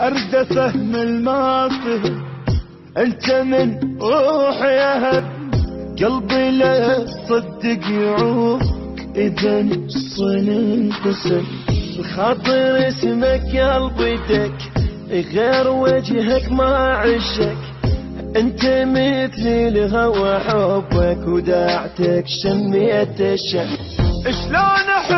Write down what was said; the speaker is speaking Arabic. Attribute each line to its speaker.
Speaker 1: ارد فهم الماضي. أنت من روحي يهب قلبي لا صدق يعوق اذا نصنا انقسم خاطر اسمك قلبي دك غير وجهك ما عشك. أنت مثلي الهوى حبك وداعتك شميت الشم شلون احب